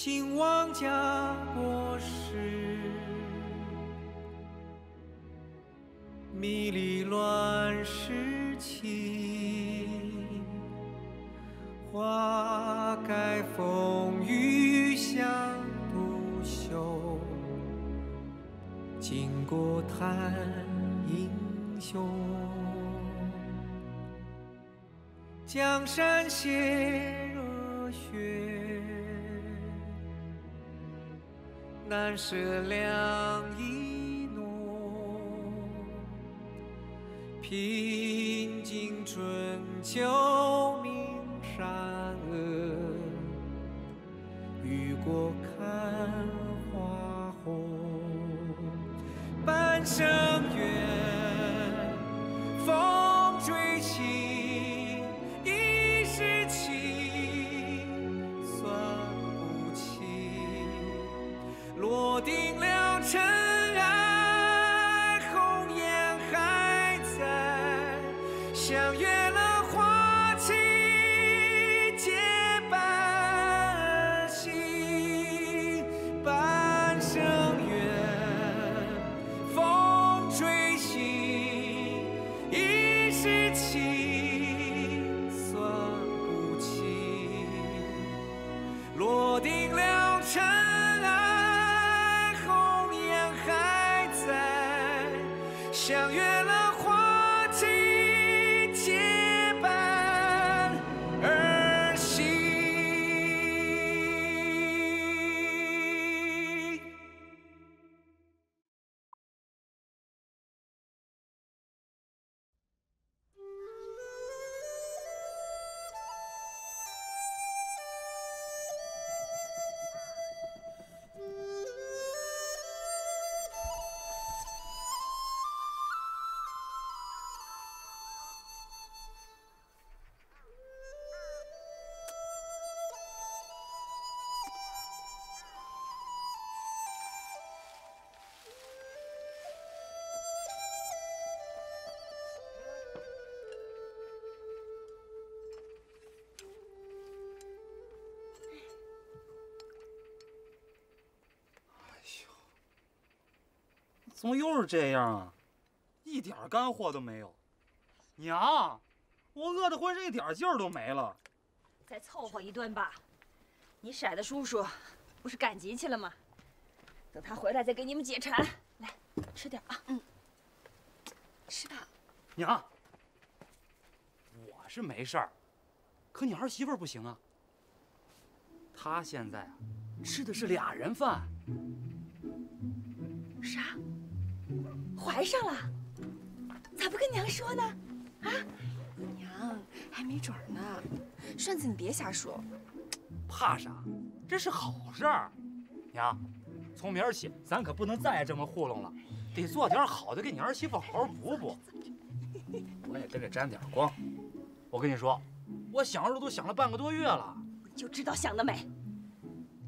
兴亡家国事，迷离乱世情，花开风雨相独秀，经过叹英雄，江山血难舍两意浓，平静春秋明山恶，雨过看花红，半生怎么又是这样啊？一点干货都没有。娘，我饿得浑身一点劲儿都没了。再凑合一顿吧。你骰子叔叔不是赶集去了吗？等他回来再给你们解馋。来，吃点啊。嗯，吃吧。娘，我是没事儿，可你儿媳妇不行啊。她现在啊，吃的是俩人饭。啥？怀上了？咋不跟娘说呢？啊？娘，还没准呢。顺子，你别瞎说。怕啥？这是好事儿。娘，从明儿起，咱可不能再这么糊弄了，得做点好的给你儿媳妇好好补补。我也跟着沾点光。我跟你说，我想着都想了半个多月了。你就知道想得美。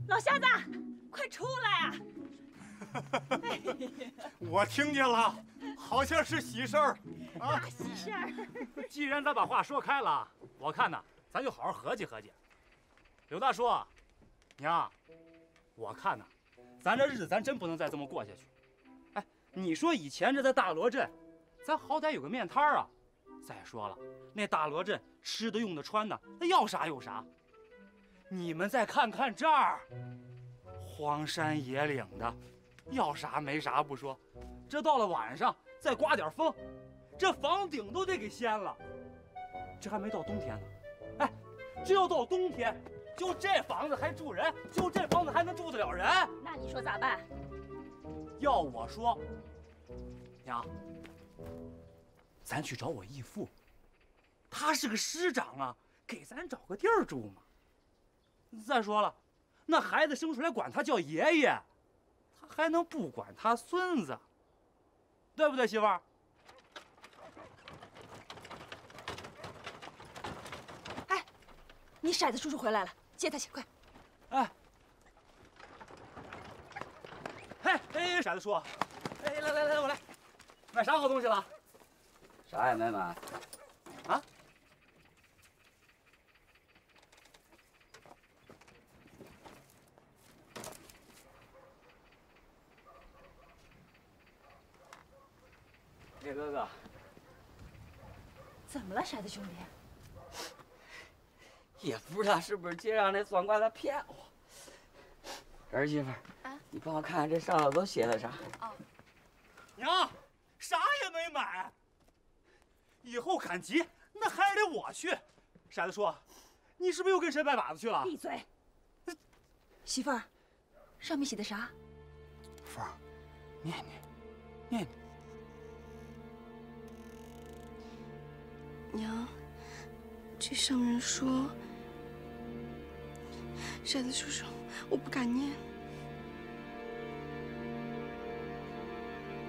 老瞎子，快出来啊！我听见了，好像是喜事儿啊！大喜事儿！既然咱把话说开了，我看呢，咱就好好合计合计。刘大叔，娘，我看呢，咱这日子咱真不能再这么过下去。哎，你说以前这在大罗镇，咱好歹有个面摊儿啊。再说了，那大罗镇吃的、用的、穿的，那要啥有啥。你们再看看这儿，荒山野岭的，要啥没啥不说，这到了晚上再刮点风，这房顶都得给掀了。这还没到冬天呢，哎，这要到冬天，就这房子还住人，就这房子还能住得了人？那你说咋办？要我说，娘，咱去找我义父，他是个师长啊，给咱找个地儿住嘛。再说了，那孩子生出来管他叫爷爷，他还能不管他孙子，对不对，媳妇儿？哎，你骰子叔叔回来了，接他去，快！哎，嘿，哎，骰子叔，哎，来来来，我来，买啥好东西了？啥也没买。铁哥哥，怎么了，傻子兄弟？也不知道是不是街上那算卦的骗我。儿媳妇，啊你帮我看看这上头都写的啥？娘，啥也没买。以后赶集那还是得我去。傻子叔，你是不是又跟谁拜把子去了？闭嘴！媳妇儿，上面写的啥？凤儿，念念，念念。娘，这上面说，骰子叔叔，我不敢念。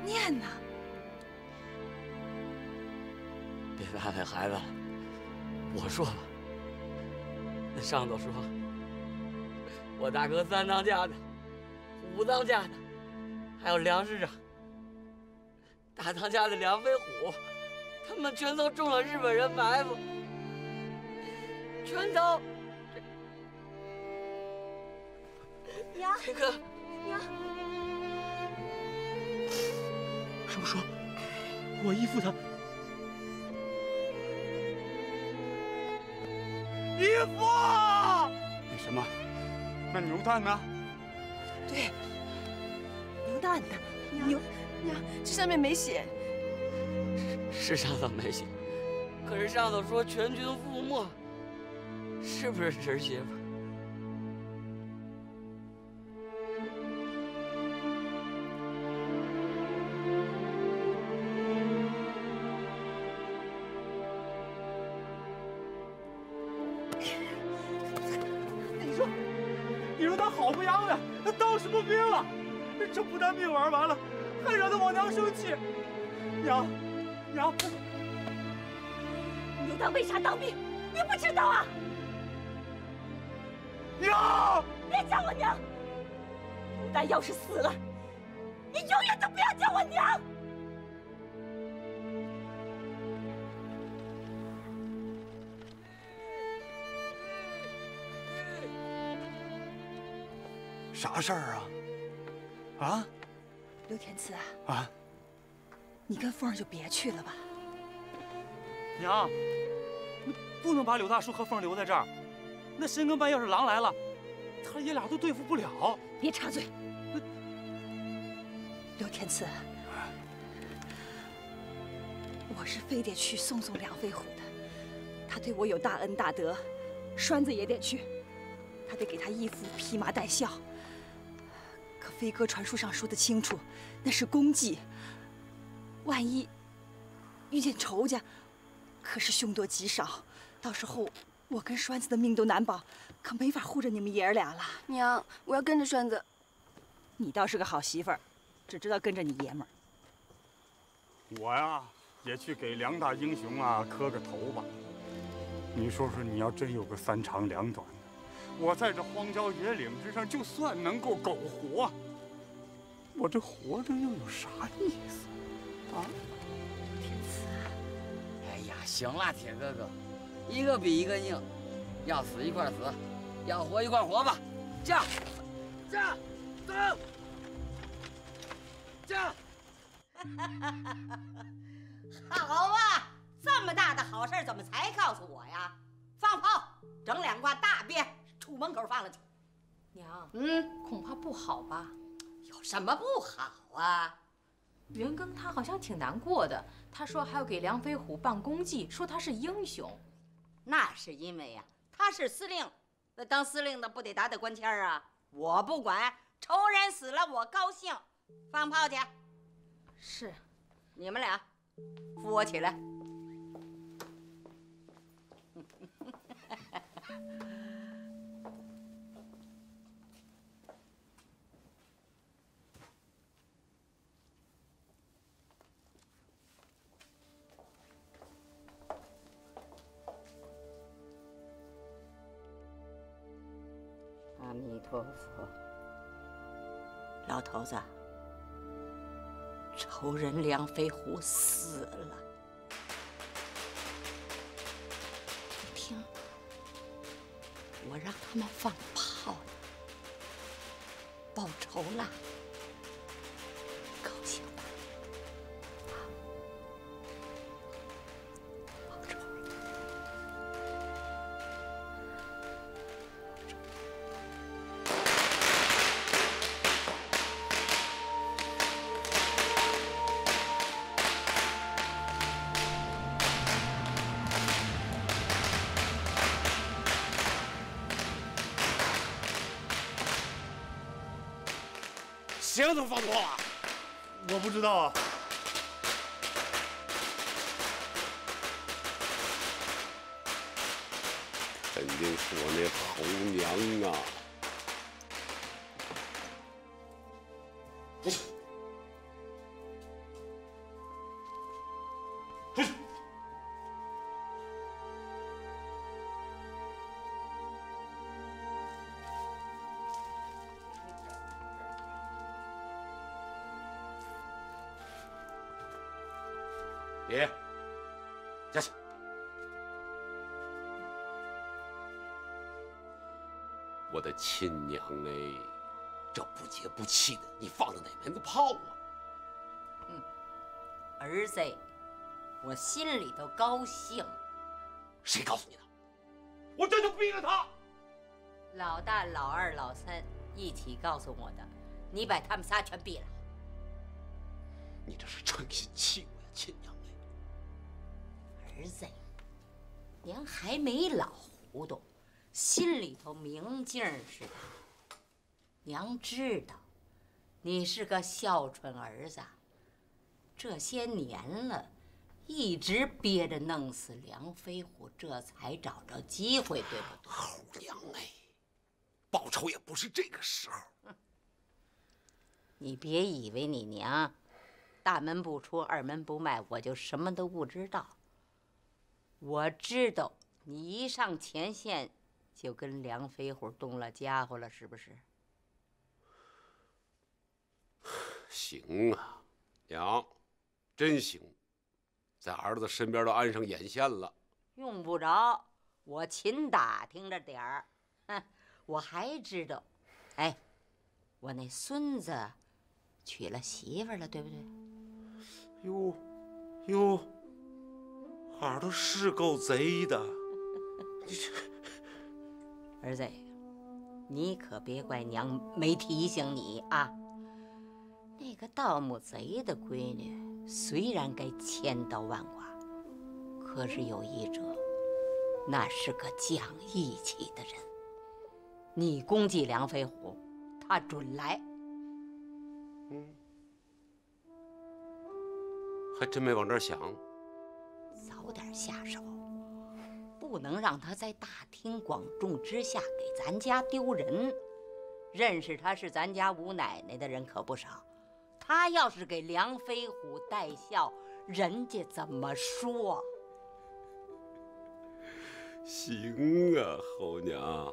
念呐？别安慰孩子了，我说吧。那上头说，我大哥三当家的、五当家的，还有梁市长、大当家的梁飞虎，他们全都中了日本人埋伏，全都。娘，黑哥，娘，这么说？我姨父他，姨父！那什么，那牛蛋呢？对，牛蛋呢娘牛。娘，这上面没写。是上头没写，可是上头说全军覆没，是不是侄媳妇？为啥当兵？你不知道啊？娘！别叫我娘！牡丹要是死了，你永远都不要叫我娘！啥事儿啊？啊刘天赐啊，啊！你跟凤儿就别去了吧。娘，你不能把柳大叔和凤儿留在这儿。那深更半夜要是狼来了，他爷俩都对付不了。别插嘴。刘天赐，我是非得去送送梁飞虎的，他对我有大恩大德，栓子也得去，他得给他义父披麻戴孝。可飞鸽传书上说的清楚，那是功绩。万一遇见仇家，可是凶多吉少，到时候我跟栓子的命都难保，可没法护着你们爷儿俩了。娘，我要跟着栓子。你倒是个好媳妇儿，只知道跟着你爷们儿。我呀，也去给梁大英雄啊磕个头吧。你说说，你要真有个三长两短的，我在这荒郊野岭之上，就算能够苟活，我这活着又有啥意思啊？天赐哎呀，行了，铁哥哥，一个比一个硬，要死一块死，要活一块活吧。驾，驾，走，驾。好啊，这么大的好事怎么才告诉我呀？放炮，整两挂大鞭，出门口放了去。娘，嗯，恐怕不好吧？有什么不好啊？袁庚他好像挺难过的，他说还要给梁飞虎办功绩，说他是英雄。那是因为呀，他是司令，那当司令的不得打打官腔儿啊？我不管，仇人死了我高兴，放炮去。是，你们俩扶我起来。伯父，老头子，仇人梁飞虎死了。你听，我让他们放炮，报仇了，谁让他放脱了？我不知道啊。肯定是我那猴娘啊！你下去。我的亲娘哎，这不结不气的，你放的哪门子炮啊？嗯儿子，我心里头高兴。谁告诉你的？我这就毙了他。老大、老二、老三一起告诉我的，你把他们仨全毙了。你这是诚心气我呀，亲娘儿子，娘还没老糊涂，心里头明镜似的。娘知道，你是个孝顺儿子，这些年了，一直憋着弄死梁飞虎，这才找着机会，对不对？猴娘哎，报仇也不是这个时候。你别以为你娘大门不出二门不迈，我就什么都不知道。我知道你一上前线，就跟梁飞虎动了家伙了，是不是？行啊，娘，真行，在儿子身边都安上眼线了。用不着，我勤打听着点儿。哼，我还知道，哎，我那孙子娶了媳妇了，对不对？哟，哟，耳朵是够贼的。你 这儿子，你可别怪娘没提醒你啊。那个盗墓贼的闺女虽然该千刀万剐，可是有一者，那是个讲义气的人。你攻击梁飞虎，他准来。嗯，还真没往这儿想。早点下手，不能让他在大庭广众之下给咱家丢人。认识他是咱家吴奶奶的人可不少，他要是给梁飞虎带孝，人家怎么说？行啊，侯娘，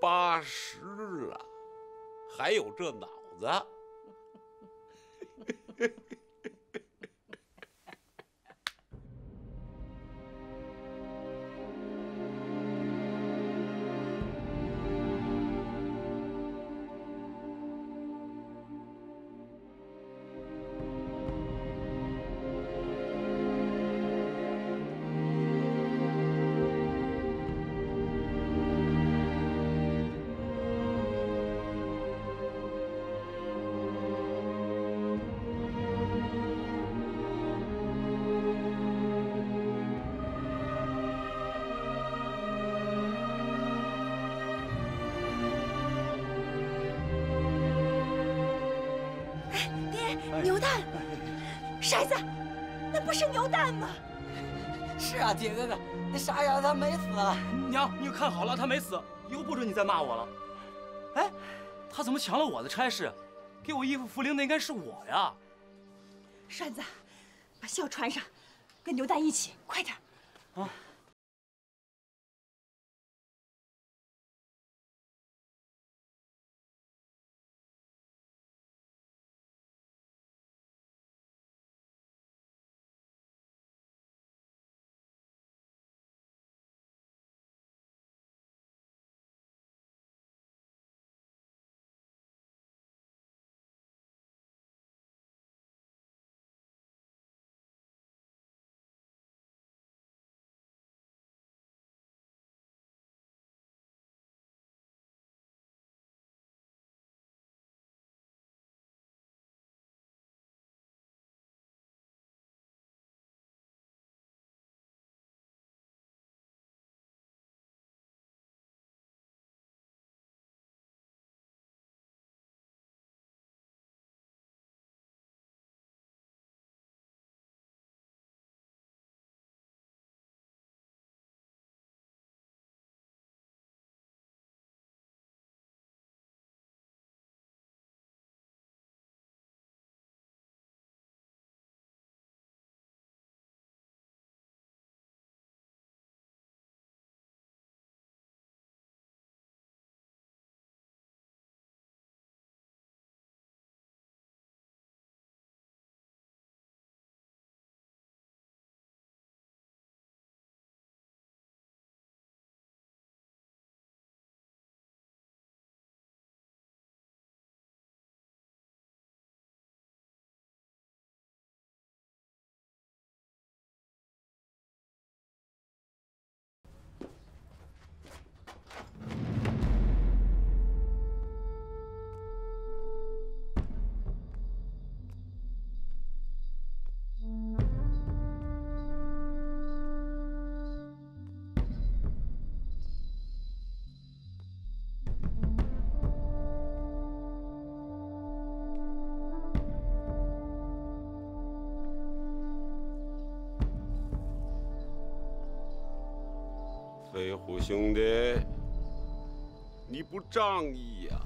八十了，还有这脑子。骰子，那不是牛蛋吗？是啊，铁哥哥，那傻丫头她没死。娘，你看好了，她没死，以后不准你再骂我了。哎，他怎么抢了我的差事？给我衣服扶灵的应该是我呀。栓子，把孝穿上，跟牛蛋一起，快点。啊。飞虎兄弟，你不仗义呀、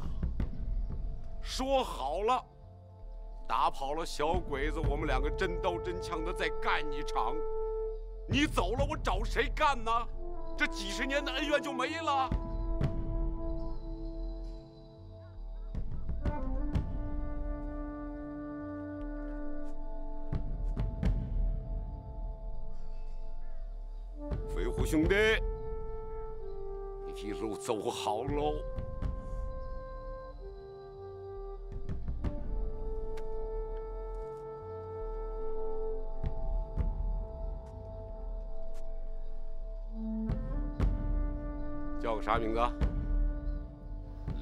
说好了，打跑了小鬼子，我们两个真刀真枪的再干一场。你走了，我找谁干呢？这几十年的恩怨就没了。飞虎兄弟，啥名字？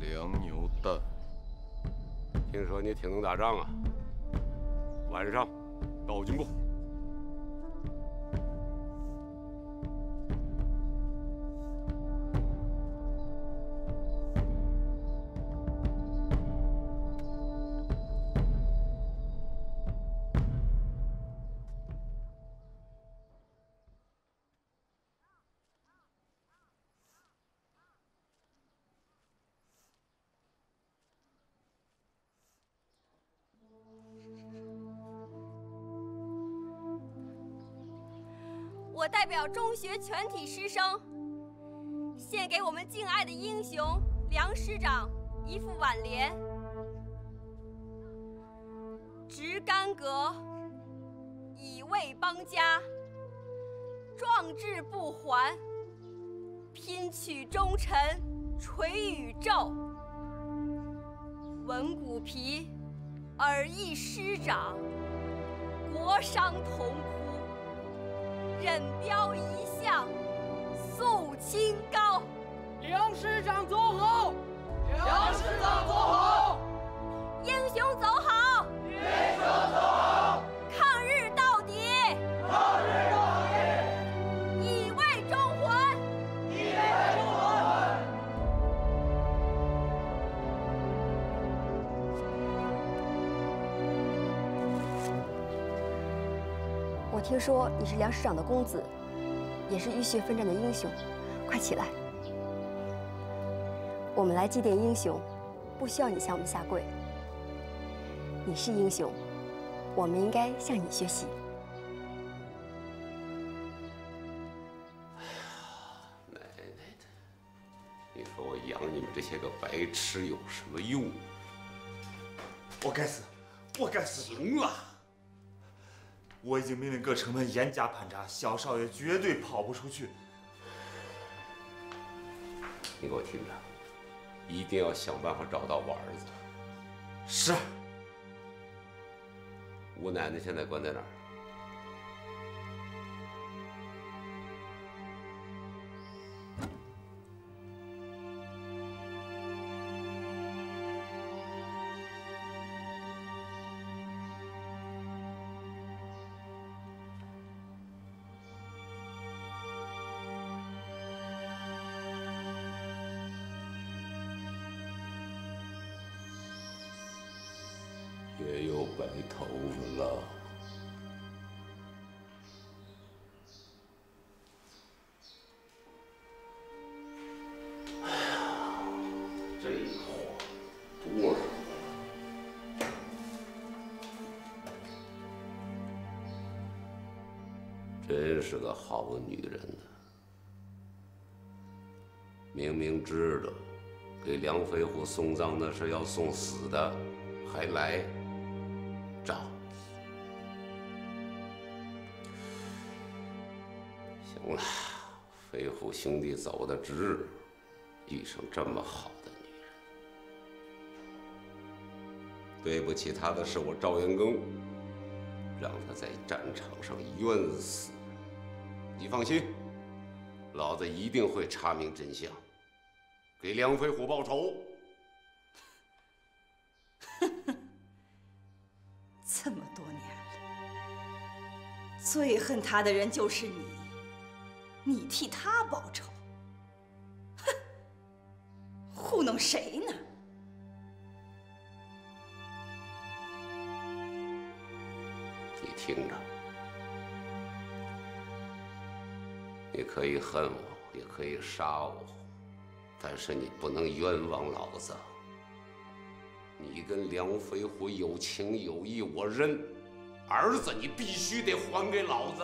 梁牛蛋。听说你挺能打仗啊。晚上到我军部。表中学全体师生，献给我们敬爱的英雄梁师长一副挽联：执干戈，以卫邦家；壮志不还，拼取忠臣垂宇宙。闻鼓皮，尔义师长，国殇同哭。忍标一向，肃清高。梁师长走好，梁师长走好，英雄走听说你是梁师长的公子，也是浴血奋战的英雄，快起来！我们来祭奠英雄，不需要你向我们下跪。你是英雄，我们应该向你学习。奶奶的！你说我养你们这些个白痴有什么用？我该死，我该死！行了。我已经命令各城门严加盘查，小少爷绝对跑不出去。你给我听着，一定要想办法找到我儿子。是。吴奶奶现在关在哪儿？是个好女人呢！明明知道给梁飞虎送葬那是要送死的，还来。找。行了，飞虎兄弟走的值，遇上这么好的女人。对不起他的是我赵元庚，让他在战场上冤死。你放心，老子一定会查明真相，给梁飞虎报仇。这么多年了，最恨他的人就是你，你替他报仇，哼，糊弄谁呢？你听着，你可以恨我，也可以杀我，但是你不能冤枉老子。你跟梁飞虎有情有义，我认。儿子，你必须得还给老子。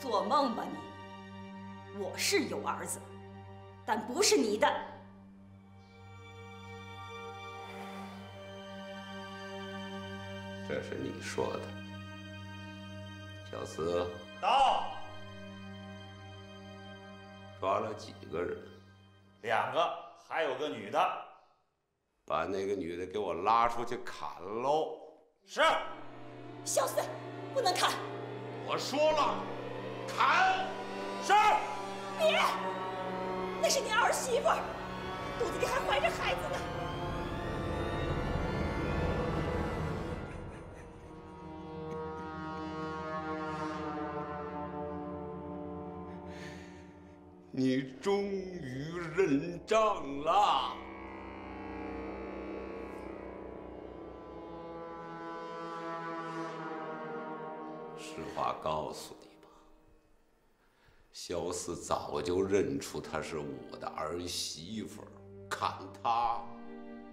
做梦吧你！我是有儿子，但不是你的。这是你说的，小厮。到。抓了几个人？两个，还有个女的。把那个女的给我拉出去砍喽！是。小四，不能砍。我说了，砍。是。别，那是你儿媳妇，肚子里还怀着孩子呢。你终于认账了。实话告诉你吧，萧四早就认出她是我的儿媳妇，砍她，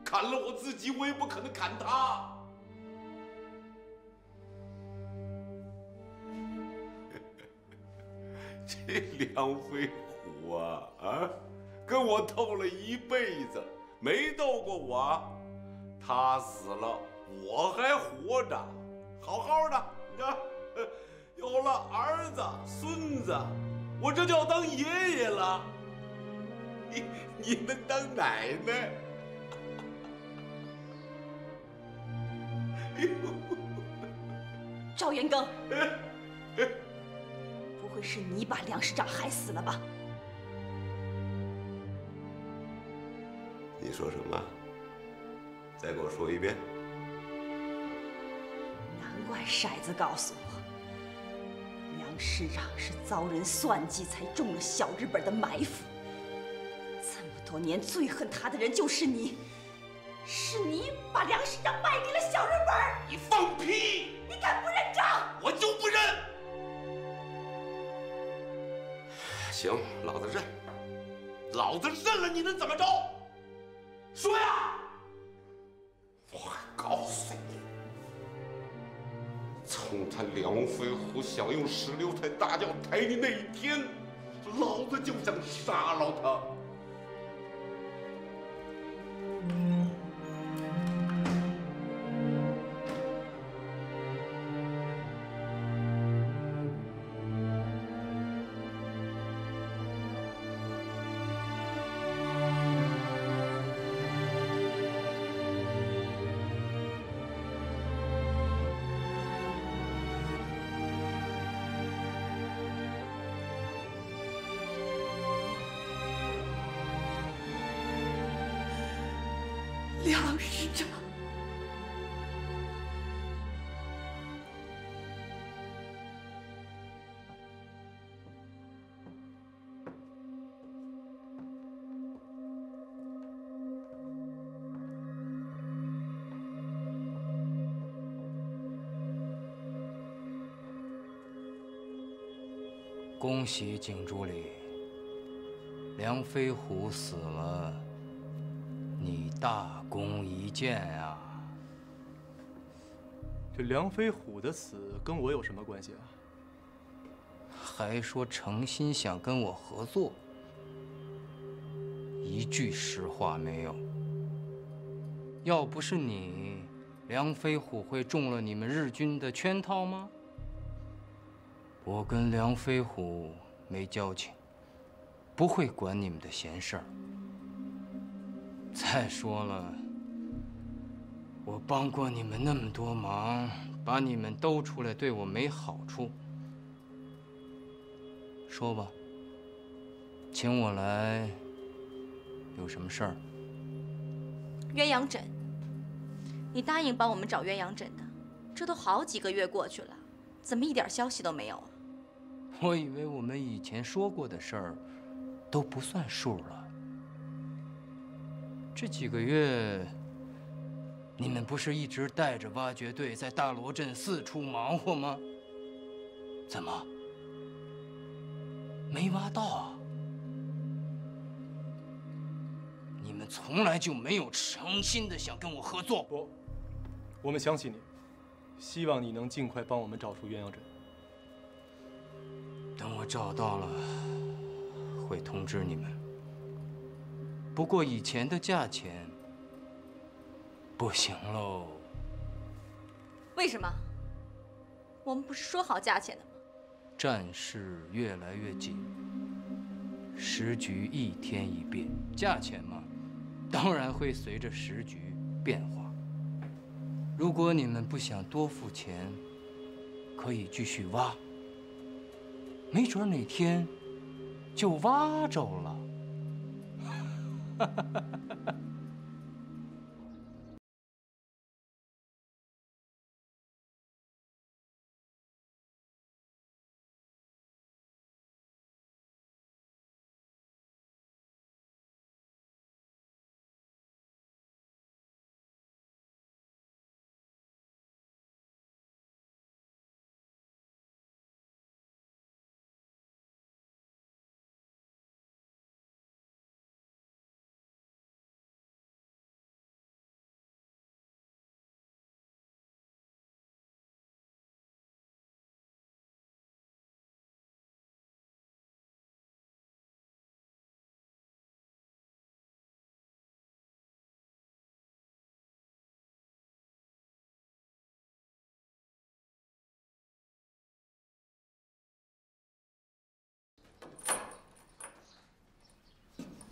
砍了我自己，我也不可能砍她。这梁飞虎啊，跟我斗了一辈子，没斗过我。他死了，我还活着，好好的。你看，有了儿子、孙子，我这就要当爷爷了。你你们当奶奶？赵元庚。不会是你把梁师长害死了吧？说什么？再给我说一遍。难怪骰子告诉我，梁师长是遭人算计才中了小日本的埋伏。这么多年最恨他的人就是你，是你把梁师长卖给了小日本。你放屁！你敢不认账？我就不认。行，老子认，老子认了，你能怎么着？说呀！我还告诉你，从他梁飞虎想用十六台大轿抬你那一天，老子就想杀了他。恭喜景助理，梁飞虎死了，你大功一件啊！这梁飞虎的死跟我有什么关系啊？还说诚心想跟我合作，一句实话没有。要不是你，梁飞虎会中了你们日军的圈套吗？我跟梁飞虎没交情，不会管你们的闲事儿。再说了，我帮过你们那么多忙，把你们兜出来对我没好处。说吧，请我来有什么事儿？鸳鸯枕，你答应帮我们找鸳鸯枕的，这都好几个月过去了，怎么一点消息都没有啊？我以为我们以前说过的事儿都不算数了。这几个月，你们不是一直带着挖掘队在大罗镇四处忙活吗？怎么？没挖到啊！你们从来就没有诚心的想跟我合作。不，我们相信你，希望你能尽快帮我们找出鸳鸯枕。等我找到了，会通知你们。不过以前的价钱不行喽。为什么？我们不是说好价钱的吗？战事越来越紧，时局一天一变，价钱嘛，当然会随着时局变化。如果你们不想多付钱，可以继续挖，没准哪天就挖着了。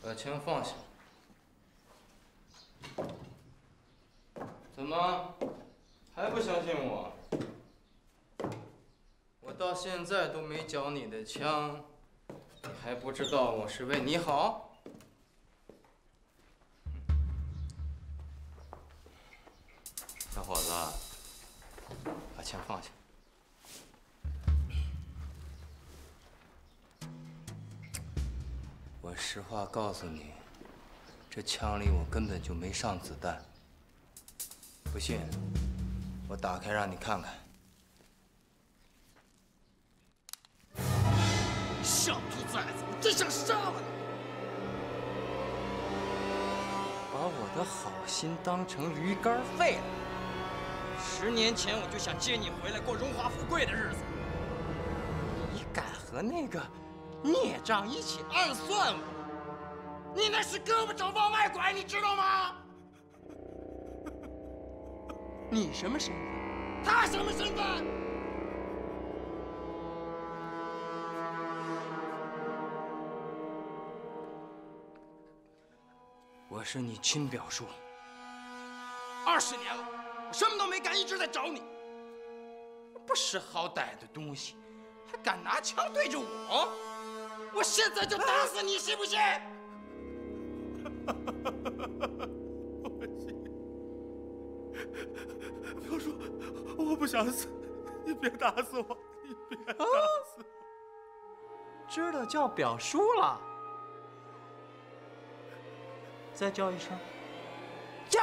把枪放下。怎么还不相信我？我到现在都没缴你的枪，你还不知道我是为你好？小伙子，把枪放下。我实话告诉你，这枪里我根本就没上子弹。不信，我打开让你看看。小兔崽子，我真想杀了你！把我的好心当成驴肝肺了。十年前我就想接你回来过荣华富贵的日子，你敢和那个孽障一起暗算我？你那是胳膊肘往外拐，你知道吗？你什么身份？他什么身份？我是你亲表叔，二十年了，我什么都没干，一直在找你。不识好歹的东西，还敢拿枪对着我！我现在就打死你，信不信？我信表叔，我不想死，你别打死我，你别打死我。知道叫表叔了，再叫一声，叫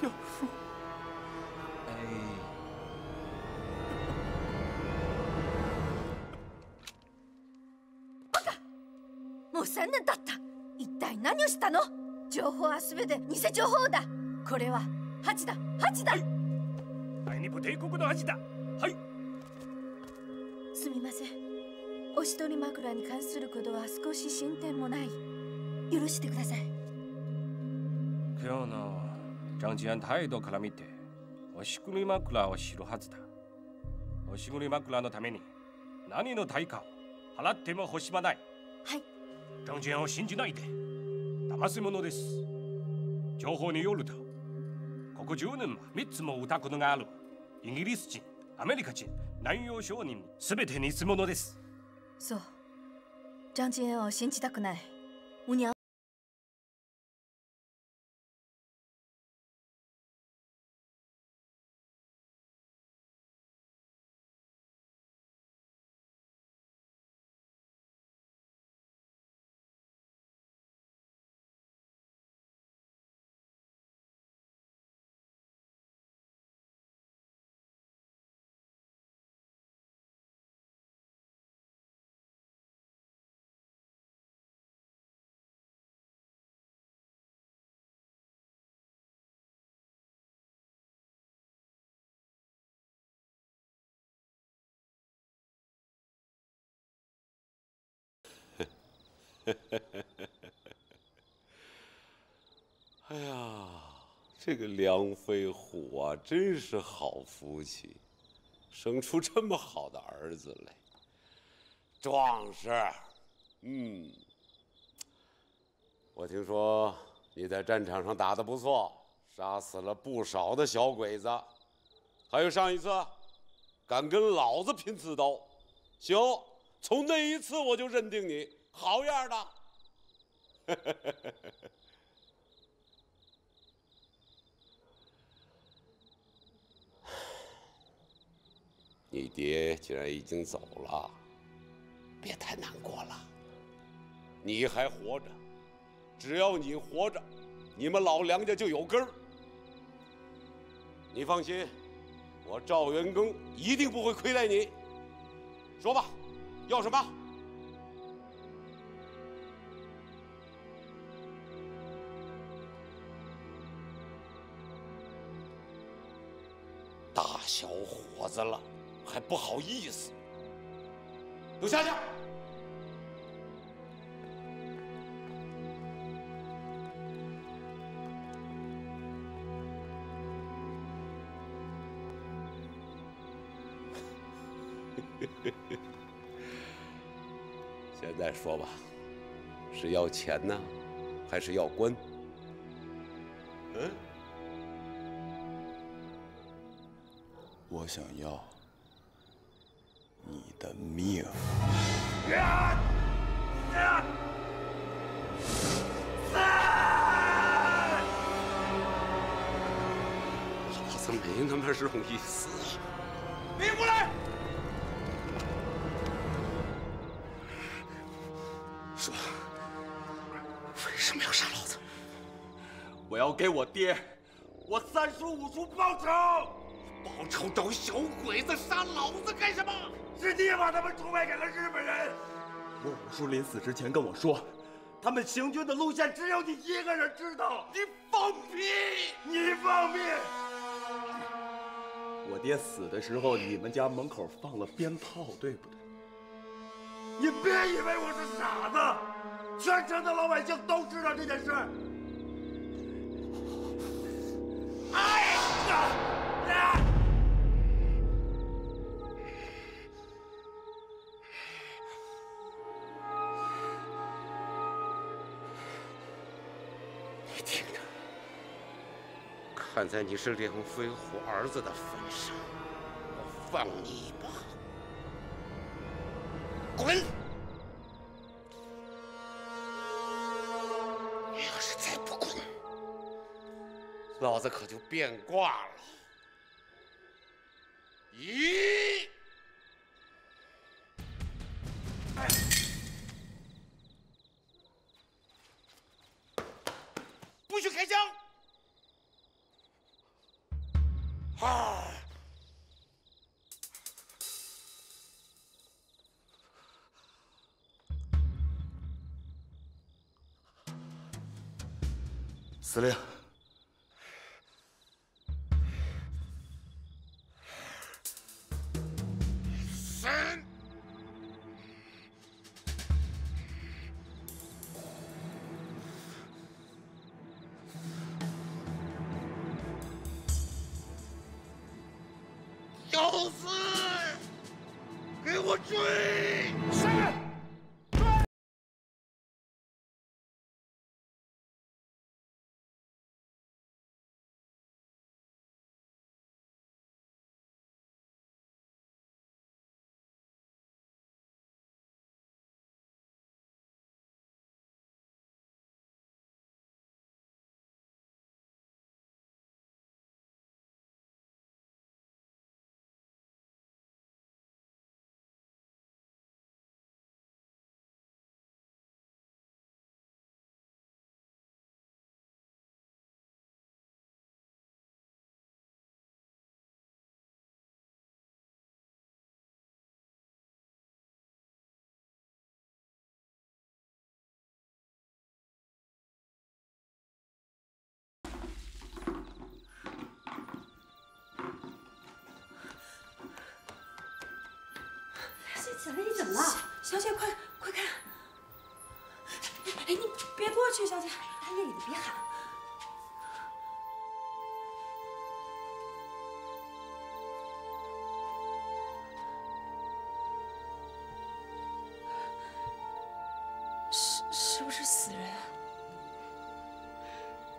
表叔。もう3年経った。一体何をしたの？情報は全て偽情報だ。これはハチだ。ハチだ大日本帝国の恥だ。はい。すみません。おしどり枕に関することは少し進展もない。許してください。今日のジャンジアン態度から見ておしくり枕を知るはずだ。おしくり枕のために何の対価を払っても欲しまない。はいジャンジアンを信じないで。騙すものです。情報によるとここ10年は3つも歌ことがある。イギリス人アメリカ人南洋商人全て偽物です。そう。ジャンジェンを信じたくない。ウニャ 哎呀，这个梁飞虎啊，真是好福气，生出这么好的儿子来。壮士，嗯，我听说你在战场上打得不错，杀死了不少的小鬼子，还有上一次敢跟老子拼刺刀，行，从那一次我就认定你好样的。你爹既然已经走了，别太难过了。你还活着，只要你活着，你们老梁家就有根儿。你放心，我赵元庚一定不会亏待你。说吧，要什么？大小伙子了，还不好意思？都下去！现在说吧，是要钱呢，还是要官？想要你的命。老子没那么容易死。你过来！说，为什么要杀老子？我要给我爹，我三叔五叔报仇！报仇找小鬼子，杀老子干什么？是你把他们出卖给了日本人。我五叔临死之前跟我说，他们行军的路线只有你一个人知道。你放屁！你放屁！我爹死的时候，你们家门口放了鞭炮，对不对？你别以为我是傻子，全城的老百姓都知道这件事。哎呀！看在你是梁飞虎儿子的份上，我放你一马。滚！你要是再不滚，老子可就变卦了。咦！司令，三。要死！给我追！怎了？小姐，快快看！哎，你别过去，小姐。大夜里的别喊。是是不是死人啊？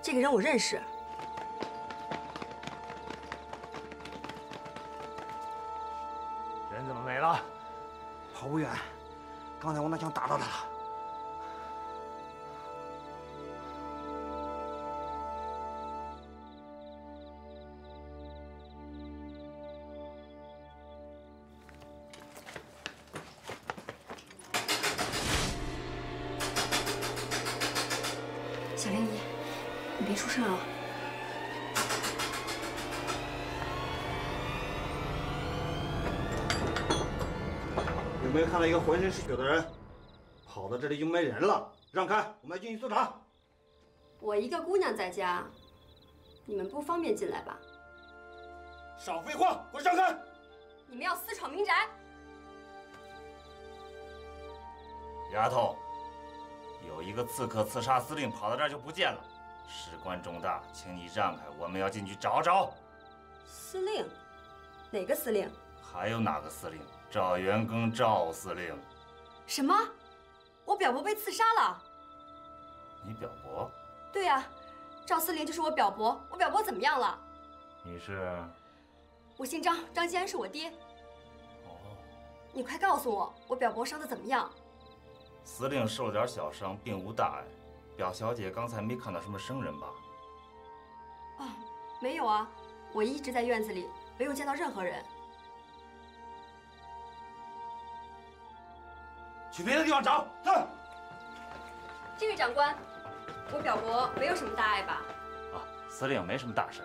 这个人我认识。跑不远，刚才我拿枪打到他了。一个浑身是血的人？跑到这里就没人了，让开，我们要进去搜查。我一个姑娘在家，你们不方便进来吧？少废话，给我让开！你们要私闯民宅？丫头，有一个刺客刺杀司令，跑到这儿就不见了，事关重大，请你让开，我们要进去找找。司令？哪个司令？还有哪个司令？赵元庚，赵司令。什么？我表伯被刺杀了？你表伯？对呀、赵司令就是我表伯。我表伯怎么样了？你是？我姓张，张继安是我爹。哦，你快告诉我，我表伯伤得怎么样？司令受了点小伤，并无大碍。表小姐刚才没看到什么生人吧？哦，没有啊，我一直在院子里，没有见到任何人。去别的地方找。走。这位长官，我表伯没有什么大碍吧？啊，司令没什么大事。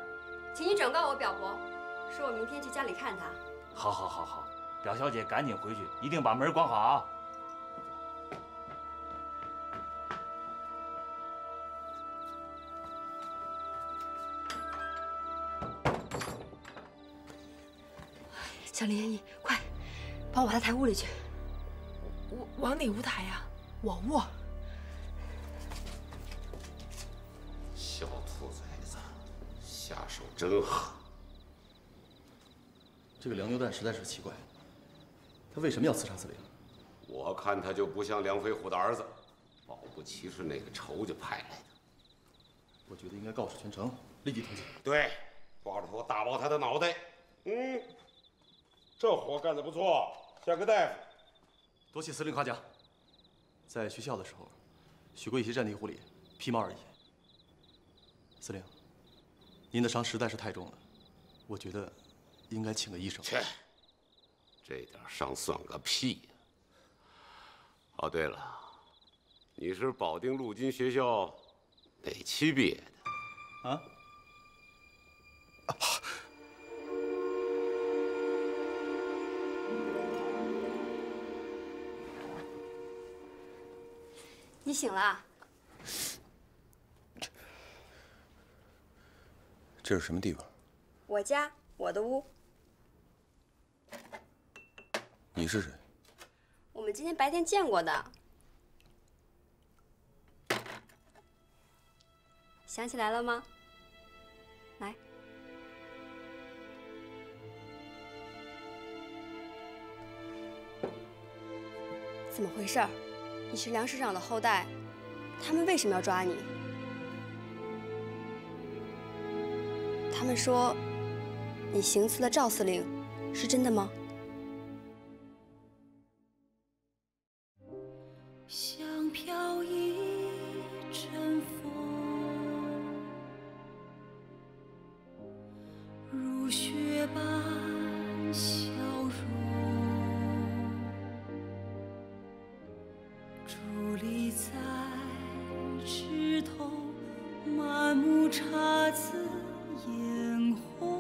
请你转告我表伯，说我明天去家里看他。好，好，好，好。表小姐赶紧回去，一定把门关好啊。小林，你快帮我把他抬屋里去。往往哪屋抬呀？我屋。小兔崽子，下手真狠。这个梁牛蛋实在是奇怪，他为什么要刺杀司令？我看他就不像梁飞虎的儿子，保不齐是那个仇家派来的。我觉得应该告诉全城，立即通缉。对，抓住他，我大爆他的脑袋。嗯，这活干得不错，像个大夫。多谢司令夸奖。在学校的时候，学过一些战地护理，皮毛而已。司令，您的伤实在是太重了，我觉得应该请个医生。切，这点伤算个屁呀！哦，对了，你是保定陆军学校哪期毕业的？啊？你醒了？这是什么地方？我家，我的屋。你是谁？我们今天白天见过的。想起来了吗？来，怎么回事儿？你是梁师长的后代，他们为什么要抓你？他们说你行刺了赵司令，是真的吗？满目姹紫嫣红。